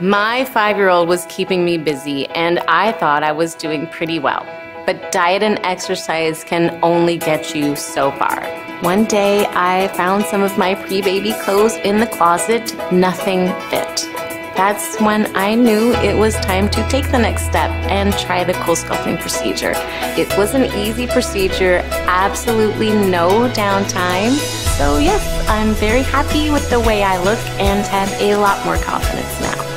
My five year old was keeping me busy, and I thought I was doing pretty well. But diet and exercise can only get you so far. One day, I found some of my pre baby clothes in the closet, nothing fit. That's when I knew it was time to take the next step and try the CoolSculpting procedure. It was an easy procedure, absolutely no downtime. So, yes, I'm very happy with the way I look and have a lot more confidence now.